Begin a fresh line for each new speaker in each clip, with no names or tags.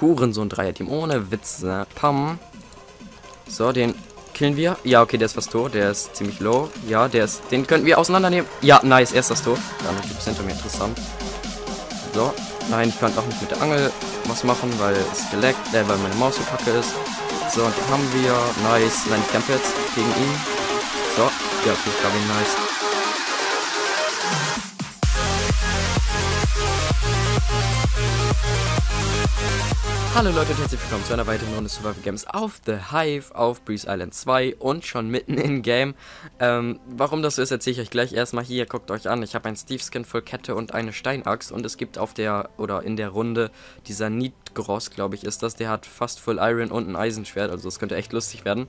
Hurensohn Dreier-Team. Ohne Witze. Pam. So, den killen wir. Ja, okay, der ist fast tot. Der ist ziemlich low. Ja, der ist. Den könnten wir auseinandernehmen. Ja, nice, er ist das tot. Andere Typ ist hinter mir interessant. So. Nein, ich kann auch nicht mit der Angel was machen, weil es geleckt, äh, weil meine Maus so kacke ist. So, und den haben wir. Nice. Nein, ich kämpfe jetzt gegen ihn. So. Ja, okay, ich glaube nice. Hallo Leute und herzlich willkommen zu einer weiteren Runde Survival Games auf The Hive, auf Breeze Island 2 und schon mitten in Game. Ähm, warum das so ist, erzähle ich euch gleich erstmal hier. Guckt euch an, ich habe ein Steve Skin voll Kette und eine Steinaxt und es gibt auf der, oder in der Runde, dieser Gross, glaube ich, ist das. Der hat fast Full Iron und ein Eisenschwert, also das könnte echt lustig werden.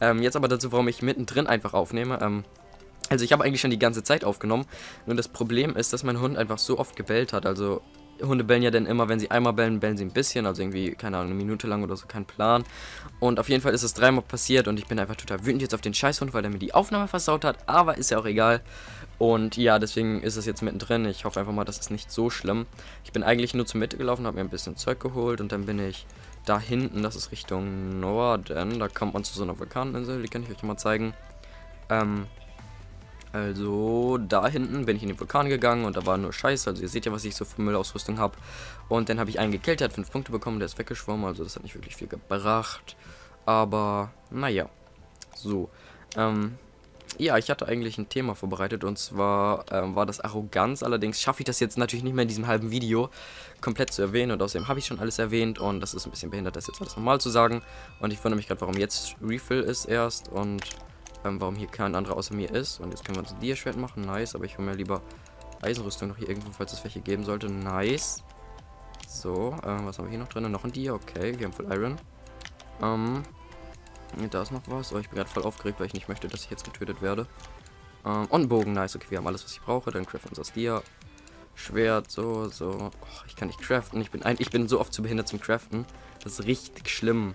Ähm, jetzt aber dazu, warum ich mittendrin einfach aufnehme. Ähm, also ich habe eigentlich schon die ganze Zeit aufgenommen, nur das Problem ist, dass mein Hund einfach so oft gebellt hat, also Hunde bellen ja dann immer, wenn sie einmal bellen, bellen sie ein bisschen, also irgendwie, keine Ahnung, eine Minute lang oder so, kein Plan. Und auf jeden Fall ist es dreimal passiert und ich bin einfach total wütend jetzt auf den Scheißhund, weil er mir die Aufnahme versaut hat, aber ist ja auch egal. Und ja, deswegen ist es jetzt mittendrin. Ich hoffe einfach mal, das ist nicht so schlimm. Ich bin eigentlich nur zur Mitte gelaufen, habe mir ein bisschen Zeug geholt und dann bin ich da hinten, das ist Richtung Norden, da kommt man zu so einer Vulkaninsel, die kann ich euch mal zeigen. Ähm, also da hinten bin ich in den Vulkan gegangen und da war nur Scheiße. Also ihr seht ja, was ich so für Müllausrüstung habe. Und dann habe ich einen gekillt, der hat 5 Punkte bekommen, der ist weggeschwommen. Also das hat nicht wirklich viel gebracht. Aber naja. So. Ähm, ja, ich hatte eigentlich ein Thema vorbereitet und zwar ähm, war das Arroganz. Allerdings schaffe ich das jetzt natürlich nicht mehr in diesem halben Video komplett zu erwähnen und außerdem habe ich schon alles erwähnt und das ist ein bisschen behindert, das jetzt alles nochmal zu sagen. Und ich wundere mich gerade, warum jetzt Refill ist erst und ähm, warum hier kein anderer außer mir ist. Und jetzt können wir uns ein Dia-Schwert machen. Nice, aber ich hole mir lieber Eisenrüstung noch hier irgendwo, falls es welche geben sollte. Nice. So, ähm, was haben wir hier noch drin? Noch ein Dia, okay. Wir haben voll Iron. Ähm, da ist noch was. Oh, ich bin gerade voll aufgeregt, weil ich nicht möchte, dass ich jetzt getötet werde. Ähm, und Bogen, nice. Okay, wir haben alles, was ich brauche. Dann craften uns das Dia. Schwert, so, so. Oh, ich kann nicht craften. Ich bin, ein, ich bin so oft zu behindert zum Craften. Das ist richtig schlimm.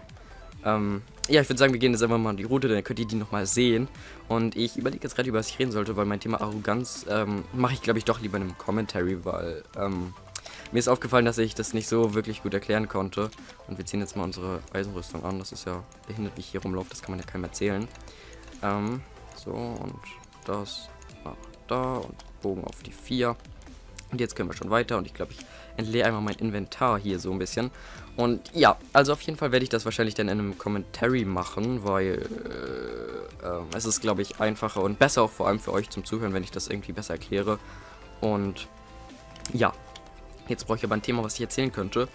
Ähm, ja, ich würde sagen, wir gehen jetzt einfach mal an die Route, dann könnt ihr die nochmal sehen. Und ich überlege jetzt gerade, über was ich reden sollte, weil mein Thema Arroganz ähm, mache ich, glaube ich, doch lieber in einem Commentary, weil ähm, mir ist aufgefallen, dass ich das nicht so wirklich gut erklären konnte. Und wir ziehen jetzt mal unsere Eisenrüstung an. Das ist ja behindert, wie ich hier rumlaufe, das kann man ja keinem erzählen. Ähm, so, und das nach da und Bogen auf die 4. Und jetzt können wir schon weiter und ich glaube, ich entleere einmal mein Inventar hier so ein bisschen. Und ja, also auf jeden Fall werde ich das wahrscheinlich dann in einem Commentary machen, weil äh, äh, es ist, glaube ich, einfacher und besser auch vor allem für euch zum Zuhören, wenn ich das irgendwie besser erkläre. Und ja, Jetzt brauche ich aber ein Thema, was ich erzählen könnte.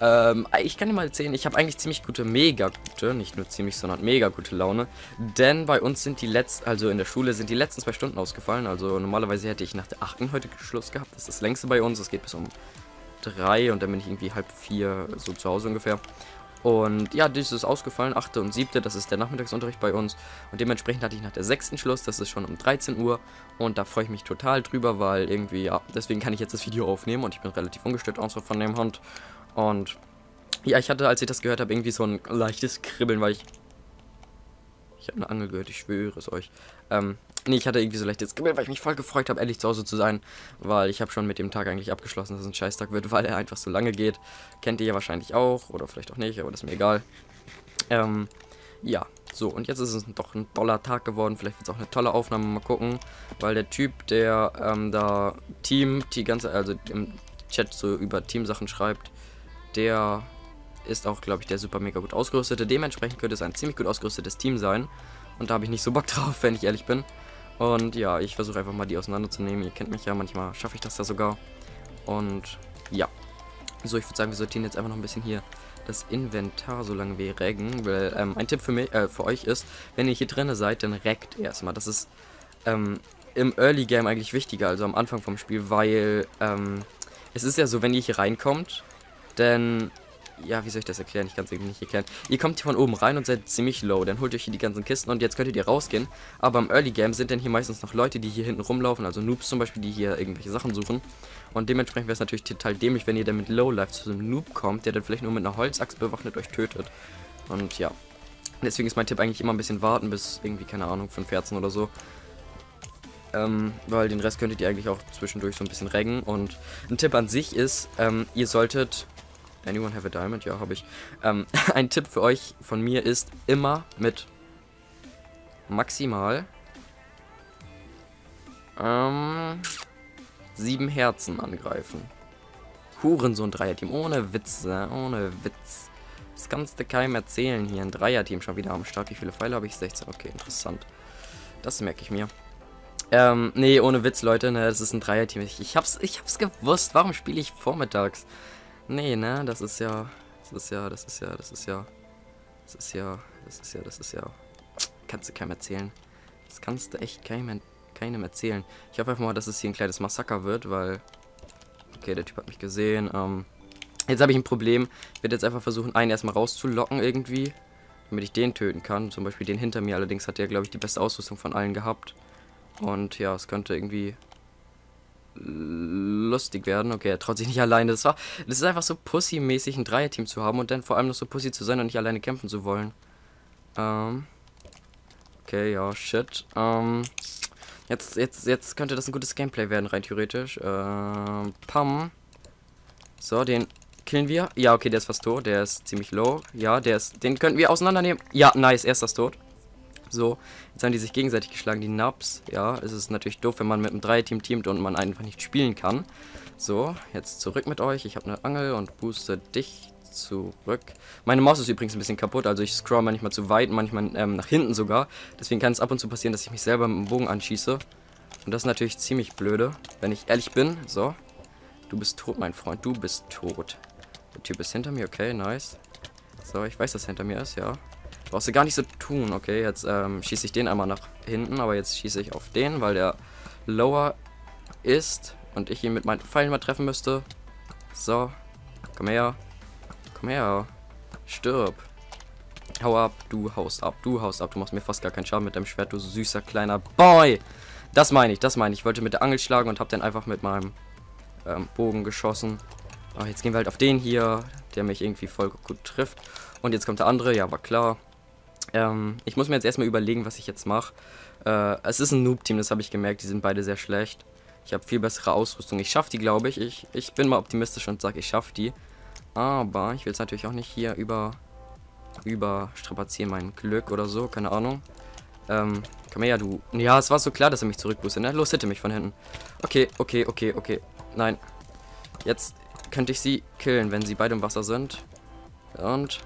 Ähm, ich kann dir mal erzählen, ich habe eigentlich ziemlich gute, mega gute, nicht nur ziemlich, sondern mega gute Laune. Denn bei uns sind die letzten, also in der Schule sind die letzten zwei Stunden ausgefallen. Also normalerweise hätte ich nach der achten heute Schluss gehabt. Das ist das längste bei uns. Es geht bis um drei und dann bin ich irgendwie halb vier so zu Hause ungefähr. Und ja, das ist ausgefallen, 8. und 7. Das ist der Nachmittagsunterricht bei uns. Und dementsprechend hatte ich nach der 6. Schluss, das ist schon um 13 Uhr. Und da freue ich mich total drüber, weil irgendwie, ja, deswegen kann ich jetzt das Video aufnehmen und ich bin relativ ungestört außer von dem Hund. Und ja, ich hatte, als ich das gehört habe, irgendwie so ein leichtes Kribbeln, weil ich. Ich habe eine Angel gehört, ich schwöre es euch. Ähm, Nee, ich hatte irgendwie so leichtes Kribbeln, weil ich mich voll gefreut habe, ehrlich zu Hause zu sein. Weil ich habe schon mit dem Tag eigentlich abgeschlossen, dass es ein Scheißtag wird, weil er einfach so lange geht. Kennt ihr ja wahrscheinlich auch, oder vielleicht auch nicht, aber das ist mir egal. Ähm, ja, so, und jetzt ist es doch ein toller Tag geworden. Vielleicht wird es auch eine tolle Aufnahme, mal gucken. Weil der Typ, der ähm, da Team, die ganze, also im Chat so über Teamsachen schreibt, der ist auch, glaube ich, der super mega gut ausgerüstete. Dementsprechend könnte es ein ziemlich gut ausgerüstetes Team sein. Und da habe ich nicht so Bock drauf, wenn ich ehrlich bin. Und ja, ich versuche einfach mal die auseinanderzunehmen. Ihr kennt mich ja, manchmal schaffe ich das ja sogar. Und ja. So, ich würde sagen, wir sortieren jetzt einfach noch ein bisschen hier das Inventar, solange wir reggen. Weil ähm, ein Tipp für, mich, äh, für euch ist, wenn ihr hier drinne seid, dann reggt erstmal. Das ist ähm, im Early Game eigentlich wichtiger, also am Anfang vom Spiel, weil ähm, es ist ja so, wenn ihr hier reinkommt, dann ja, wie soll ich das erklären? Ich kann es irgendwie nicht erklären. Ihr kommt hier von oben rein und seid ziemlich low. Dann holt euch hier die ganzen Kisten und jetzt könntet ihr rausgehen. Aber im Early Game sind dann hier meistens noch Leute, die hier hinten rumlaufen. Also Noobs zum Beispiel, die hier irgendwelche Sachen suchen. Und dementsprechend wäre es natürlich total dämlich, wenn ihr dann mit Low Life zu einem Noob kommt, der dann vielleicht nur mit einer Holzaxt bewaffnet euch tötet. Und ja. Deswegen ist mein Tipp eigentlich immer ein bisschen warten, bis irgendwie, keine Ahnung, 5 Herzen oder so. Ähm, weil den Rest könntet ihr eigentlich auch zwischendurch so ein bisschen reggen. Und ein Tipp an sich ist, ähm, ihr solltet Anyone have a diamond? Ja, habe ich. Ähm, ein Tipp für euch von mir ist immer mit maximal ähm, sieben Herzen angreifen. Hurensohn Dreierteam. Ohne Witze, ohne Witz. Das kannst du keinem erzählen hier. Ein Dreierteam schon wieder am Start. Wie viele Pfeile habe ich? 16. Okay, interessant. Das merke ich mir. Ähm, nee, ohne Witz, Leute, ne, das ist ein Dreierteam. Ich, ich hab's, ich hab's gewusst. Warum spiele ich vormittags? Nee, ne, das ist ja, das ist ja, das ist ja, das ist ja, das ist ja, das ist ja, das ist ja, kannst du keinem erzählen. Das kannst du echt keinem, keinem erzählen. Ich hoffe einfach mal, dass es hier ein kleines Massaker wird, weil, okay, der Typ hat mich gesehen, ähm, jetzt habe ich ein Problem. Ich werde jetzt einfach versuchen, einen erstmal rauszulocken irgendwie, damit ich den töten kann. Zum Beispiel den hinter mir, allerdings hat der, glaube ich, die beste Ausrüstung von allen gehabt. Und ja, es könnte irgendwie lustig werden. Okay, er traut sich nicht alleine. Das, war, das ist einfach so Pussy-mäßig ein Dreierteam zu haben und dann vor allem noch so Pussy zu sein und nicht alleine kämpfen zu wollen. Ähm. Okay, ja, shit. Ähm. Jetzt, jetzt, jetzt könnte das ein gutes Gameplay werden, rein theoretisch. Ähm, Pam. So, den killen wir. Ja, okay, der ist fast tot. Der ist ziemlich low. Ja, der ist. Den könnten wir auseinandernehmen. Ja, nice, er ist das tot. So, jetzt haben die sich gegenseitig geschlagen, die Nubs. Ja, es ist natürlich doof, wenn man mit einem Dreierteam teamt und man einfach nicht spielen kann. So, jetzt zurück mit euch. Ich habe eine Angel und booste dich zurück. Meine Maus ist übrigens ein bisschen kaputt, also ich scroll manchmal zu weit, manchmal ähm, nach hinten sogar. Deswegen kann es ab und zu passieren, dass ich mich selber mit dem Bogen anschieße. Und das ist natürlich ziemlich blöde, wenn ich ehrlich bin. So, du bist tot, mein Freund, du bist tot. Der Typ ist hinter mir, okay, nice. So, ich weiß, dass er hinter mir ist, ja. Brauchst du gar nicht so tun. Okay, jetzt ähm, schieße ich den einmal nach hinten, aber jetzt schieße ich auf den, weil der lower ist und ich ihn mit meinen Pfeilen mal treffen müsste. So, komm her. Komm her. Stirb. Hau ab, du haust ab, du haust ab. Du machst mir fast gar keinen Schaden mit deinem Schwert, du süßer kleiner Boy. Das meine ich, das meine ich. Ich wollte mit der Angel schlagen und habe dann einfach mit meinem ähm, Bogen geschossen. Aber jetzt gehen wir halt auf den hier, der mich irgendwie voll gut trifft. Und jetzt kommt der andere, ja, war klar. Ähm, ich muss mir jetzt erstmal überlegen, was ich jetzt mache. Äh, es ist ein Noob-Team, das habe ich gemerkt. Die sind beide sehr schlecht. Ich habe viel bessere Ausrüstung. Ich schaffe die, glaube ich. ich. Ich bin mal optimistisch und sage, ich schaffe die. Aber ich will es natürlich auch nicht hier über überstrapazieren mein Glück oder so, keine Ahnung. Ähm, komm her, du. Ja, es war so klar, dass er mich zurückboostet, ne? Los, hitte mich von hinten. Okay, okay, okay, okay. Nein. Jetzt könnte ich sie killen, wenn sie beide im Wasser sind. Und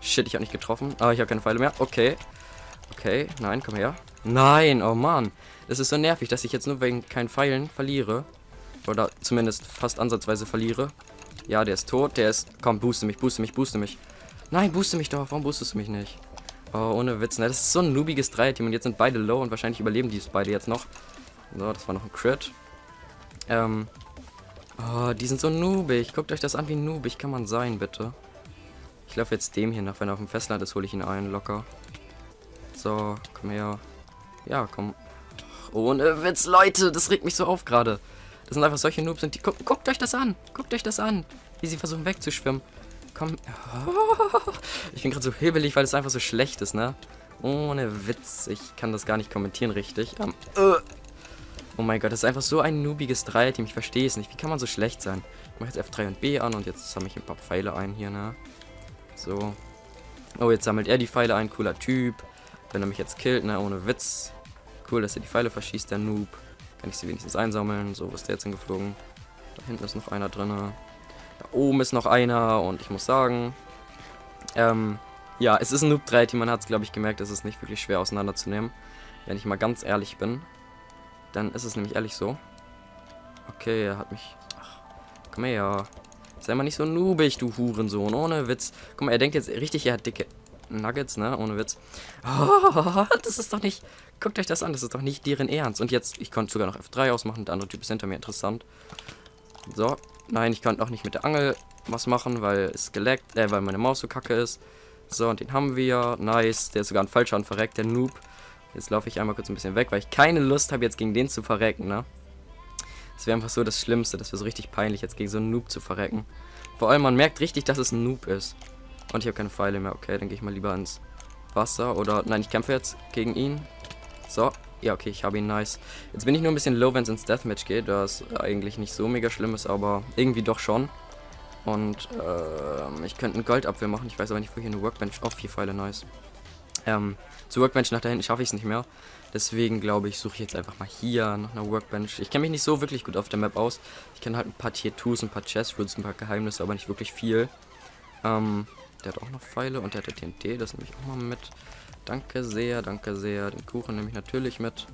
Shit, ich habe nicht getroffen. Aber ich habe keine Pfeile mehr. Okay. Okay, nein, komm her. Nein, oh Mann. Das ist so nervig, dass ich jetzt nur wegen keinen Pfeilen verliere. Oder zumindest fast ansatzweise verliere. Ja, der ist tot. Der ist... Komm, booste mich, booste mich, booste mich. Nein, booste mich doch. Warum boostest du mich nicht? Oh, ohne Witz. Ne? Das ist so ein noobiges Dreierteam. Und jetzt sind beide low und wahrscheinlich überleben die beide jetzt noch. So, das war noch ein Crit. Ähm... Oh, die sind so noobig. Guckt euch das an, wie noobig kann man sein, bitte. Ich laufe jetzt dem hier nach. Wenn er auf dem Festland ist, hole ich ihn ein, locker. So, komm her. Ja, komm. Ohne Witz, Leute, das regt mich so auf gerade. Das sind einfach solche Noobs und die. Guckt, guckt euch das an. Guckt euch das an. Wie sie versuchen wegzuschwimmen. Komm. Ich bin gerade so hibbelig, weil es einfach so schlecht ist, ne? Ohne Witz. Ich kann das gar nicht kommentieren richtig. Ähm, uh. Oh mein Gott, das ist einfach so ein noobiges Dreierteam. Ich verstehe es nicht. Wie kann man so schlecht sein? Ich mache jetzt F3 und B an und jetzt sammle ich ein paar Pfeile ein hier, ne? So. Oh, jetzt sammelt er die Pfeile ein. Cooler Typ. Wenn er mich jetzt killt, ne, ohne Witz. Cool, dass er die Pfeile verschießt, der Noob. Kann ich sie wenigstens einsammeln. So, was ist der jetzt hingeflogen? Da hinten ist noch einer drin. Da oben ist noch einer. Und ich muss sagen, ähm, ja, es ist ein Noob 3 Team. Man hat es, glaube ich, gemerkt, es ist nicht wirklich schwer auseinanderzunehmen. Wenn ich mal ganz ehrlich bin. Dann ist es nämlich ehrlich so. Okay, er hat mich... Ach, komm her. Sei mal nicht so noobig, du Hurensohn. Ohne Witz. Guck mal, er denkt jetzt richtig, er hat dicke Nuggets, ne? Ohne Witz. Oh, das ist doch nicht... Guckt euch das an, das ist doch nicht deren Ernst. Und jetzt, ich konnte sogar noch F3 ausmachen. Der andere Typ ist hinter mir interessant. So. Nein, ich konnte auch nicht mit der Angel was machen, weil es geleckt, äh, weil meine Maus so kacke ist. So, und den haben wir. Nice. Der ist sogar ein Fallschaden verreckt, der Noob. Jetzt laufe ich einmal kurz ein bisschen weg, weil ich keine Lust habe, jetzt gegen den zu verrecken, ne? Das wäre einfach so das Schlimmste. Das wäre so richtig peinlich, jetzt gegen so einen Noob zu verrecken. Vor allem, man merkt richtig, dass es ein Noob ist. Und ich habe keine Pfeile mehr. Okay, dann gehe ich mal lieber ins Wasser. Oder, nein, ich kämpfe jetzt gegen ihn. So, ja, okay, ich habe ihn, nice. Jetzt bin ich nur ein bisschen low, wenn es ins Deathmatch geht, das eigentlich nicht so mega schlimm ist, aber irgendwie doch schon. Und ähm, ich könnte einen Goldapfel machen. Ich weiß aber nicht, wo hier eine Workbench. Oh, vier Pfeile, nice. Ähm, zur Workbench nach da hinten schaffe ich es nicht mehr. Deswegen glaube ich, suche ich jetzt einfach mal hier nach einer Workbench. Ich kenne mich nicht so wirklich gut auf der Map aus. Ich kenne halt ein paar Tier 2s, ein paar Chest Roots, ein paar Geheimnisse, aber nicht wirklich viel. Ähm, der hat auch noch Pfeile und der hat TNT, das nehme ich auch mal mit. Danke sehr, danke sehr. Den Kuchen nehme ich natürlich mit.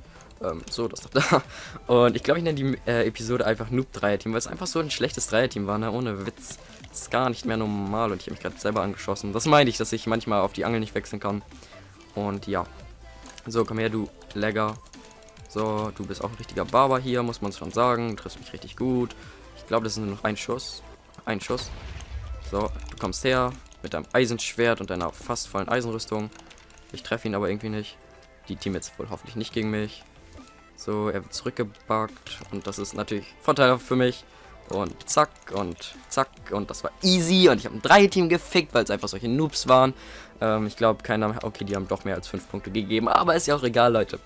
Ähm, so, das ist doch da. Und ich glaube, ich nenne die äh, Episode einfach Noob Dreier-Team, weil es einfach so ein schlechtes Dreier-Team war, ne? Ohne Witz. Das ist gar nicht mehr normal und ich habe mich gerade selber angeschossen. Das meine ich, dass ich manchmal auf die Angel nicht wechseln kann. Und ja. So, komm her, du Legger. So, du bist auch ein richtiger Barber hier, muss man schon sagen. Du triffst mich richtig gut. Ich glaube, das ist nur noch ein Schuss. Ein Schuss. So, du kommst her mit deinem Eisenschwert und deiner fast vollen Eisenrüstung. Ich treffe ihn aber irgendwie nicht. Die Team jetzt wohl hoffentlich nicht gegen mich. So, er wird zurückgebackt und das ist natürlich vorteilhaft für mich. Und zack und zack und das war easy und ich habe ein Dreiteam gefickt, weil es einfach solche Noobs waren. Ähm, ich glaube, keiner... Okay, die haben doch mehr als 5 Punkte gegeben. Aber ist ja auch egal, Leute.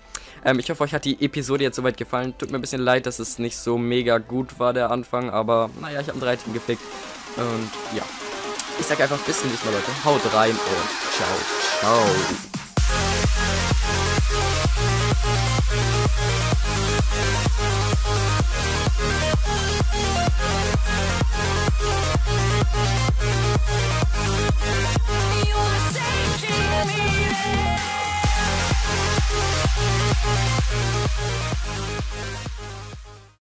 Ähm, ich hoffe, euch hat die Episode jetzt soweit gefallen. Tut mir ein bisschen leid, dass es nicht so mega gut war, der Anfang. Aber naja, ich habe einen 13 gefickt. Und ja. Ich sage einfach bis zum nächsten Mal, Leute. Haut rein und ciao, ciao.